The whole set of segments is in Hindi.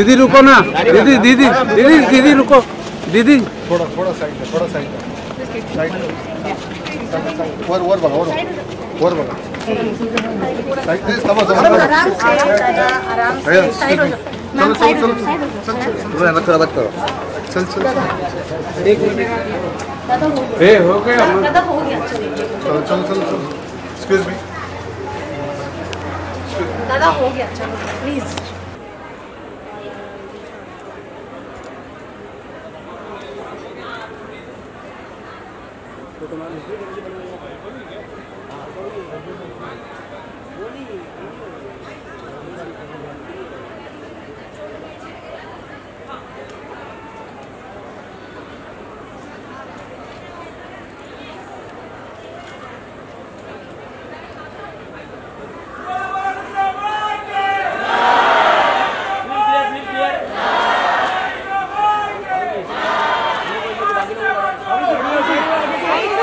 दीदी रुको ना। दीदी दीदी दीदी दीदी रुको। दीदी। थोड़ा थोड़ा साइड थोड़ा साइड साइड बघा वर वर बघा साइड से समझ समझ आराम से आराम से साइड हो जाओ साइड हो जाओ चल चल करो चल चल दादा हो गया ए हो गया। हो गया चलो चलो चलो चलो एक्सक्यूज मी दादा हो गया चलो प्लीज़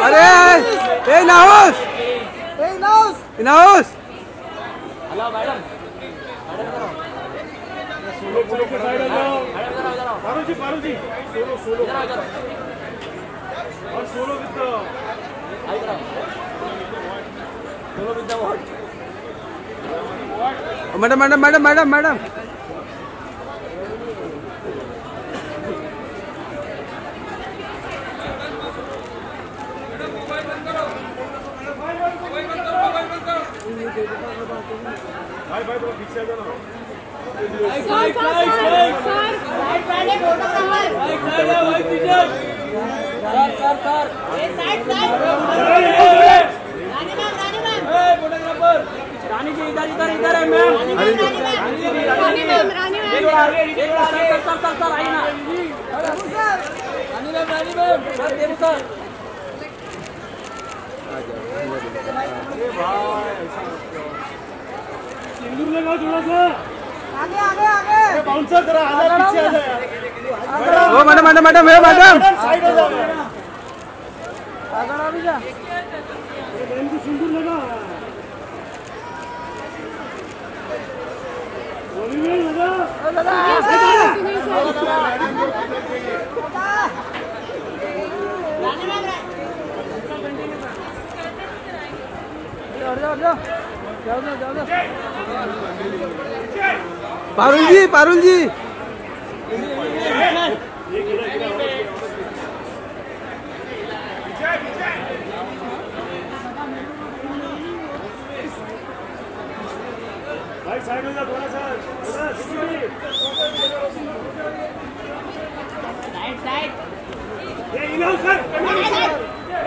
अरे ए नाउस। ए नाउस। Knows. Madam madam madam madam madam. Rani ji इधर इधर इधर है ma'am Rani ma'am Rani ma'am sir sir sir sir आई ना Rani ma'am Rani ma'am sir Dev sir सिंदूर लगाओ थोड़ा सा आगे आगे आगे बाउंसर करा आधा पीछे आ जाए ओ, मैडम मैडम मैडम ए मैडम। साइड हो जाओ आगे आ भी जा बहन को सिंदूर लगा गोली में लगा पारुल जी पारुल जी। भाई साइड हो जा थोड़ा सा। थोड़ा साइड साइड ये इनाउ सर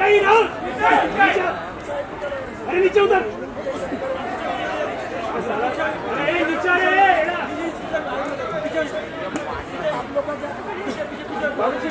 ये इनाउ नीचे अरे नीचे उतर। अरे नीचे अरे जी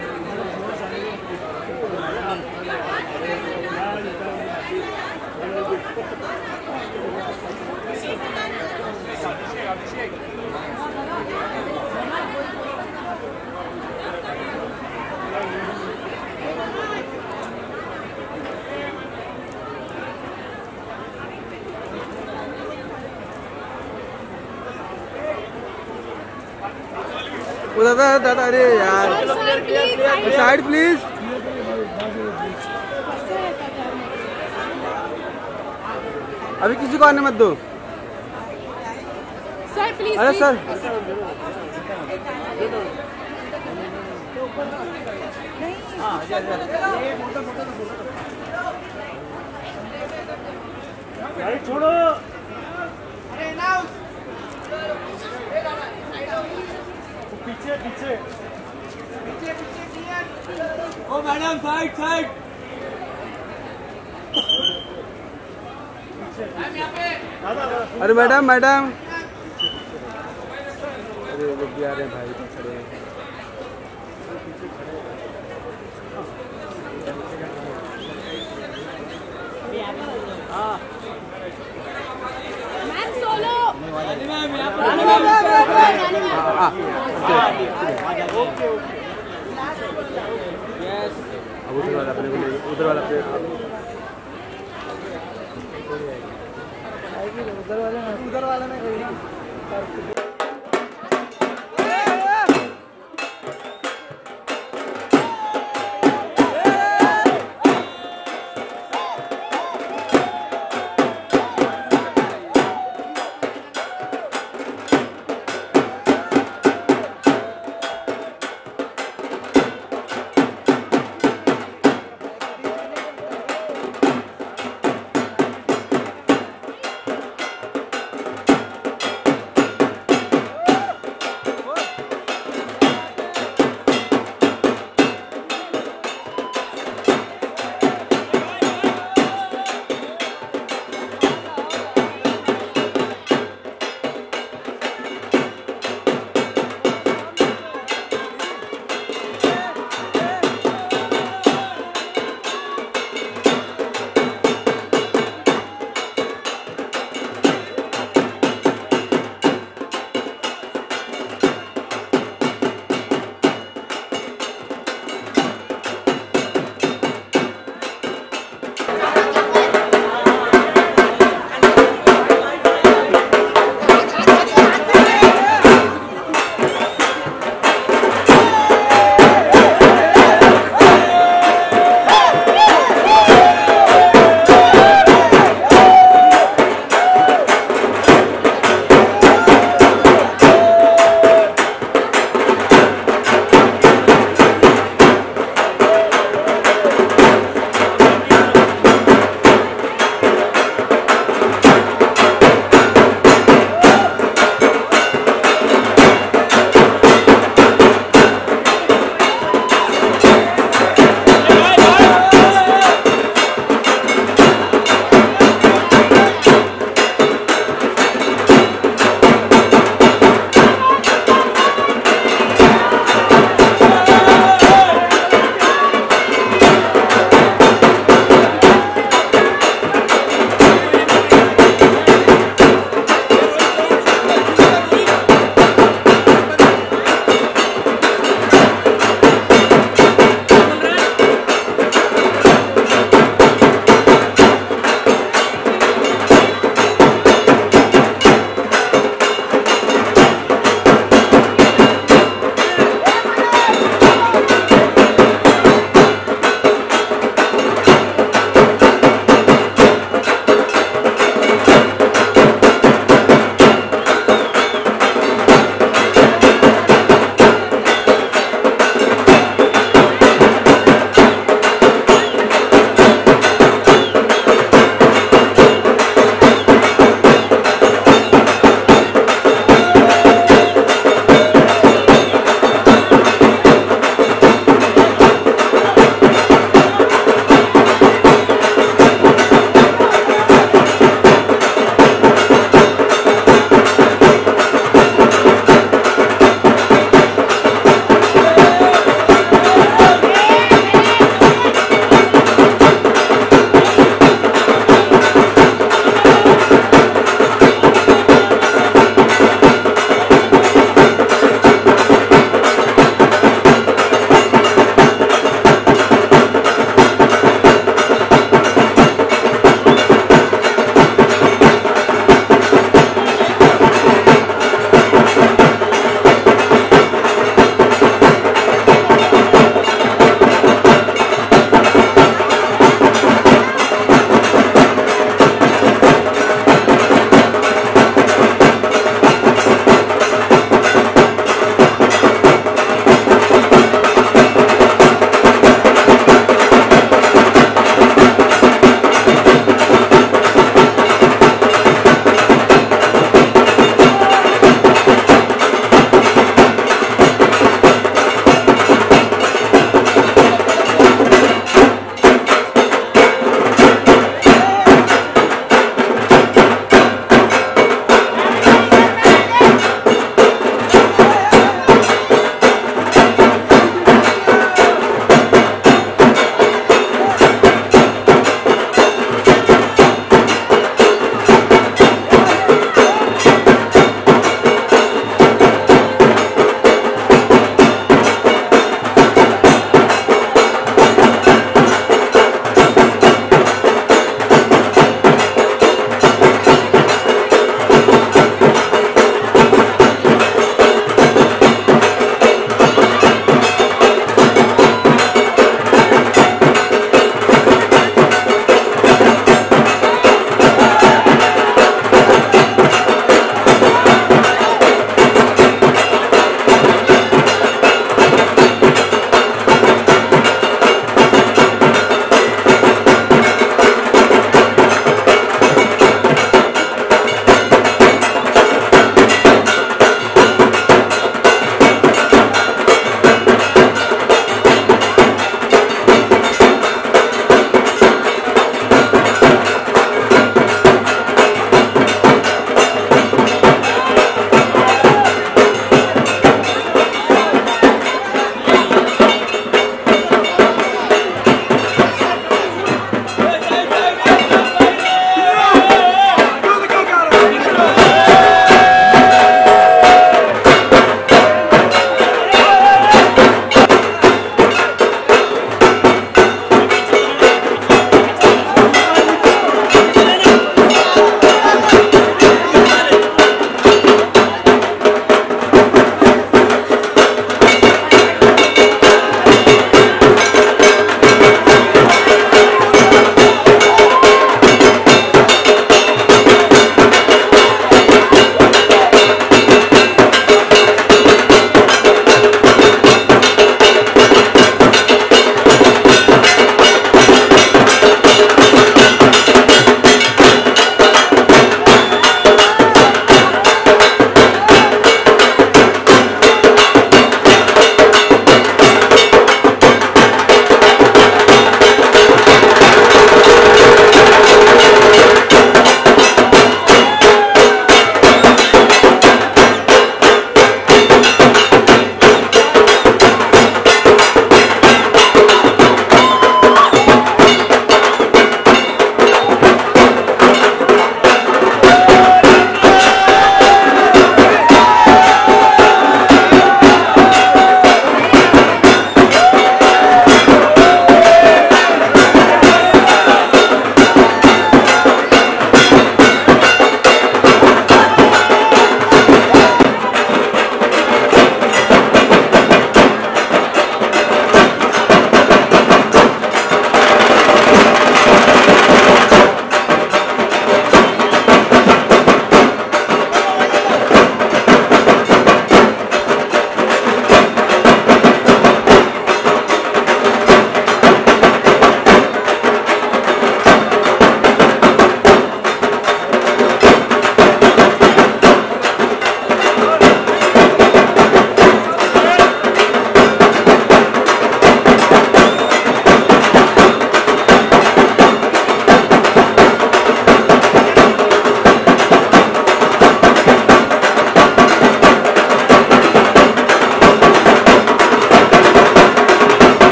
ओ दादा दादा अरे यार। साइड प्लीज़ अभी किसी को आने मत दो। सर प्लीज़ अरे सर ओ मैडम साइड साइड। अरे मैडम मैडम। अरे वो भी आ रहे हैं भाई खड़े हैं। Ma'am solo. अब उधर वाला अपने को उधर वाला उधर वाला उधर वाला तो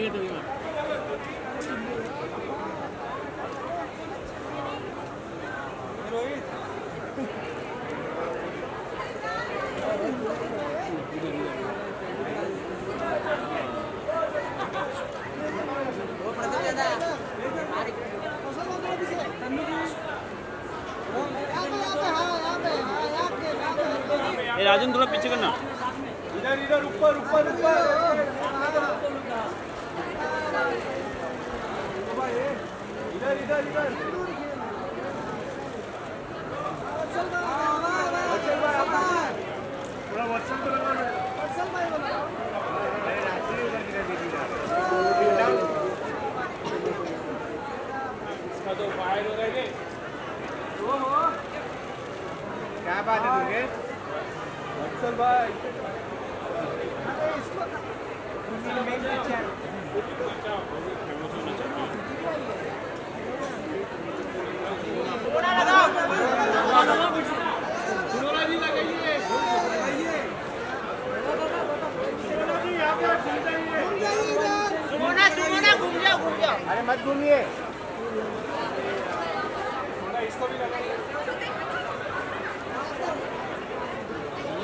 ये ये राजन थोड़ा पीछे करना इधर इधर ऊपर ऊपर ऊपर इधर इधर इधर थोड़ा व्हाट्सएप पर लगा इसका तो फायर हो गए क्या बात है दुर्गेश वत्सल भाई। अरे मत घूमिए। इसको भी लगाइए।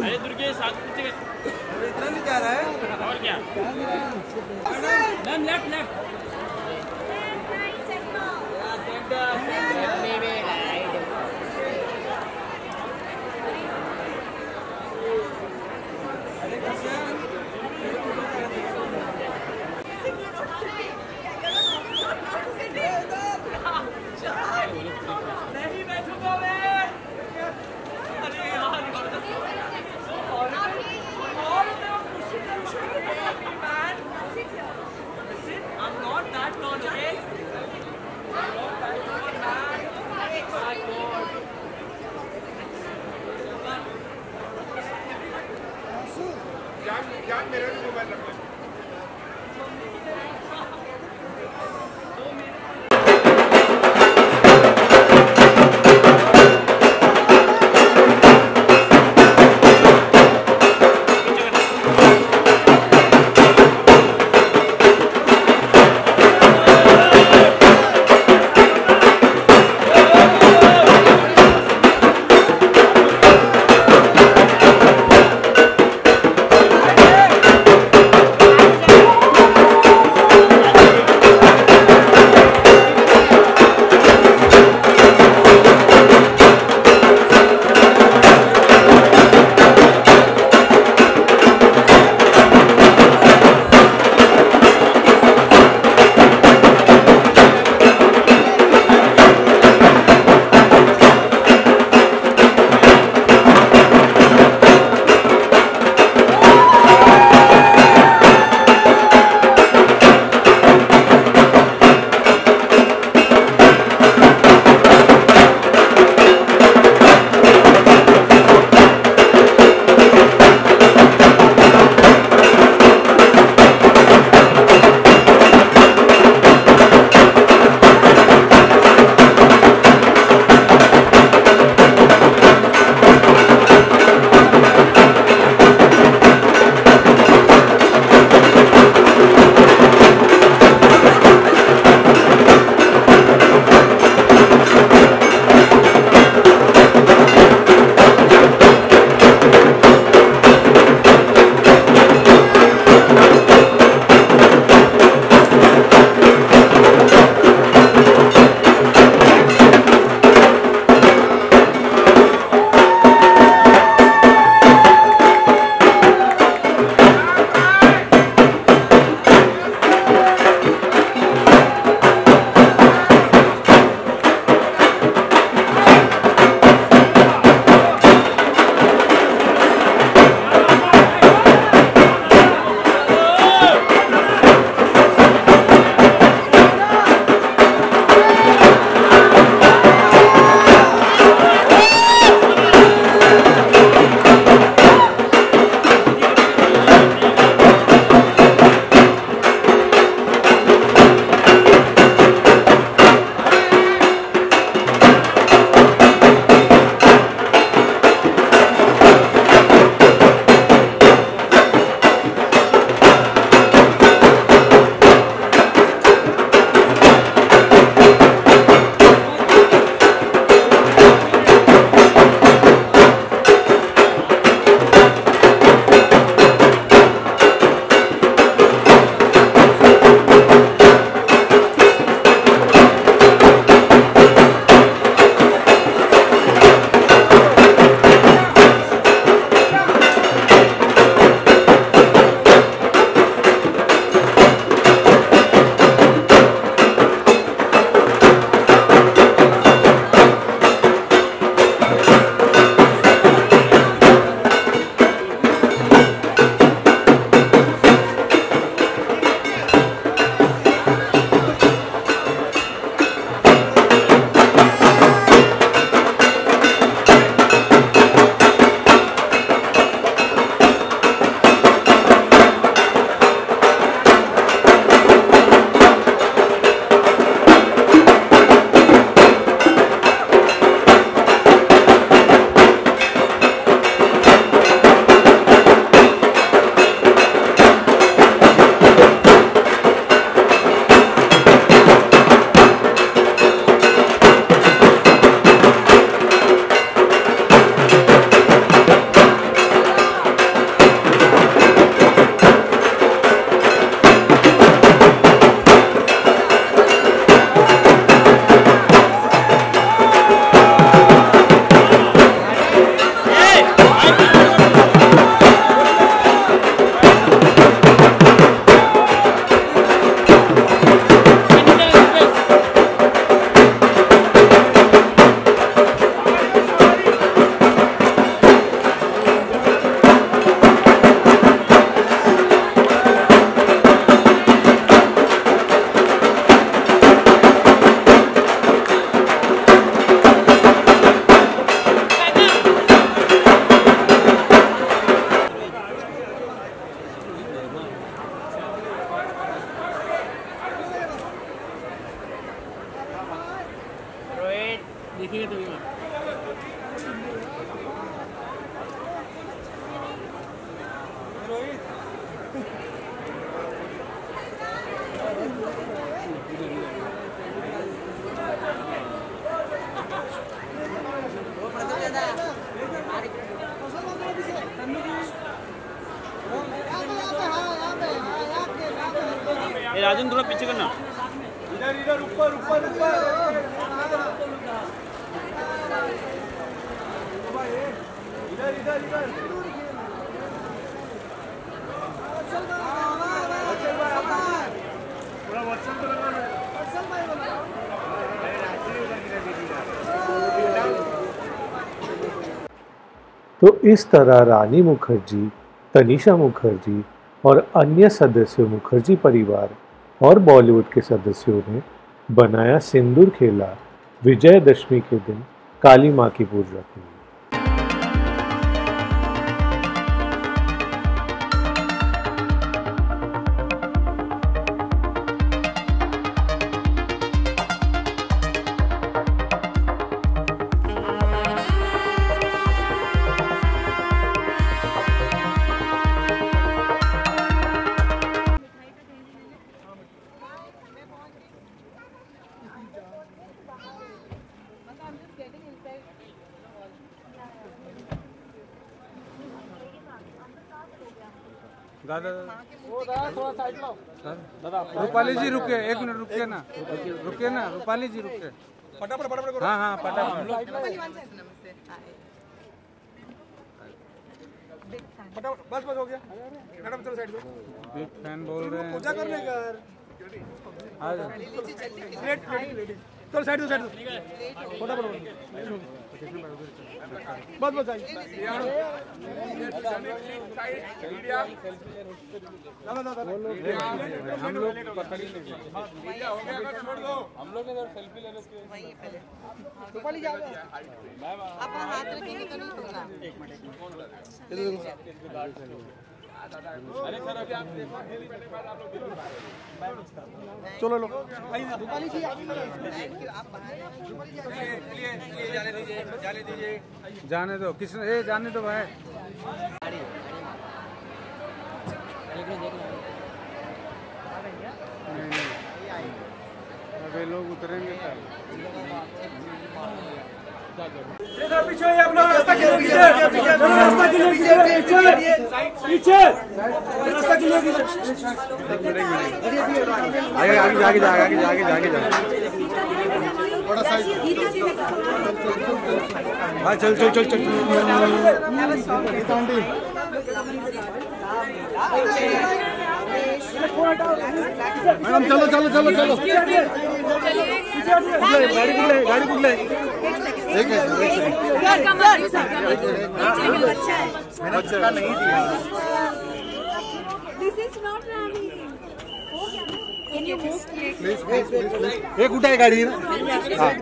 अरे दुर्गे साथ पीछे इतना नहीं जा रहा है और क्या? लेफ़्ट लेफ़्ट जान जान मेरे मोबाइल रख। できるときまで。तो इस तरह रानी मुखर्जी, तनिषा मुखर्जी और अन्य सदस्यों मुखर्जी परिवार और बॉलीवुड के सदस्यों ने बनाया सिंदूर खेला विजयदशमी के दिन काली माँ की पूजा के रुके एक मिनट रुके ना। रुके ना रूपाली जी रुके। फटाफट फटाफट हाँ हाँ फटाफट। बस बस हो गया। मैडम चलो साइड बिग फ़ैन बोल रहे हैं। पूजा करने का आ जाओ। प्लेट प्लेट चलो side to side photo photo बहुत बहुत हम लोग हम लोग सेल्फी ले मैम आप हाथ चलो, लो। रूपाली जी जाने जाने दो। किसने ए, जाने दो भाई। अभी लोग उतरेंगे चल चल चल चल। गीता आंटी मैडम चलो चलो चलो चलो गाडी कुठली आहे गाडी कुठली आहे अच्छा नाही दिया दिस इज़ नॉट रानी एक उठाए गाड़ी। हाँ।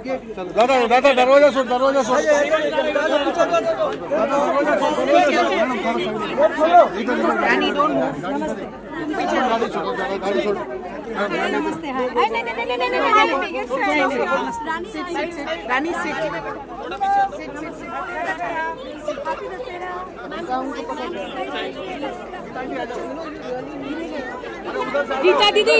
दादा दादा दरवाज़ा सो दरवाज़ा सो रानी रानी दीदी।